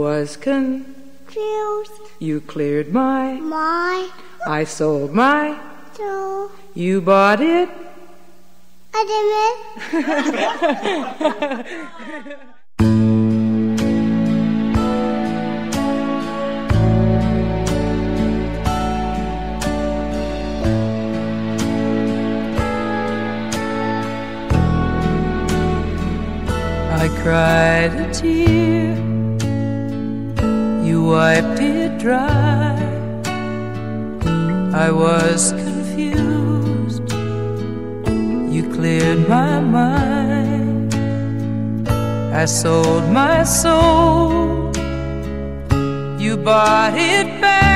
Was confused. You cleared my. My. I sold my. So. You bought it. I didn't. I cried a tear, wiped it dry. I was confused, you cleared my mind. I sold my soul, you bought it back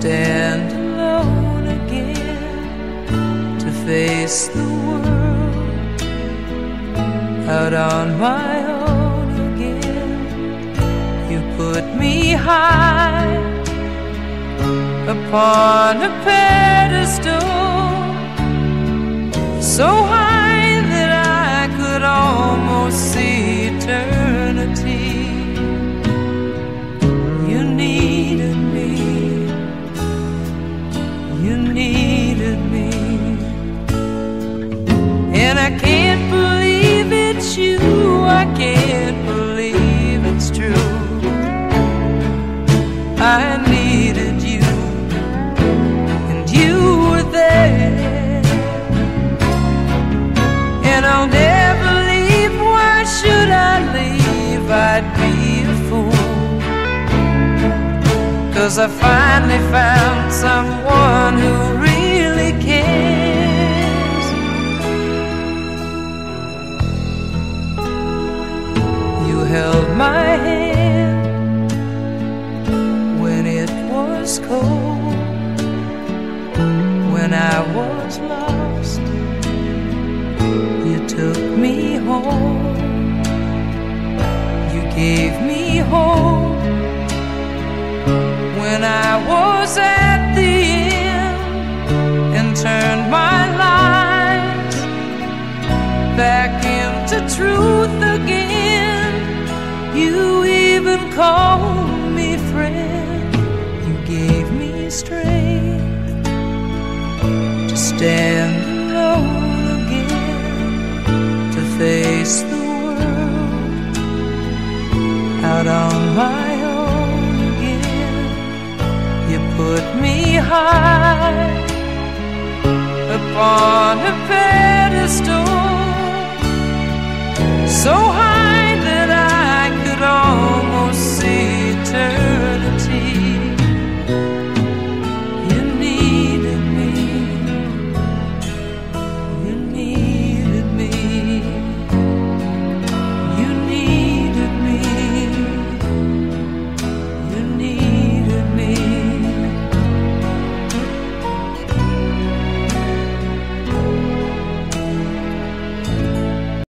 stand alone again, to face the world out on my own again. You put me high upon a pedestal, so I can't believe it's you. I can't believe it's true. I needed you, and you were there, and I'll never should I leave, I'd be a I finally found was cold, when I was lost. You took me home. You gave me hope. When I was at the end and turned my life back into truth alone again to face the world out on my own again. You put me high upon a pedestal, so high.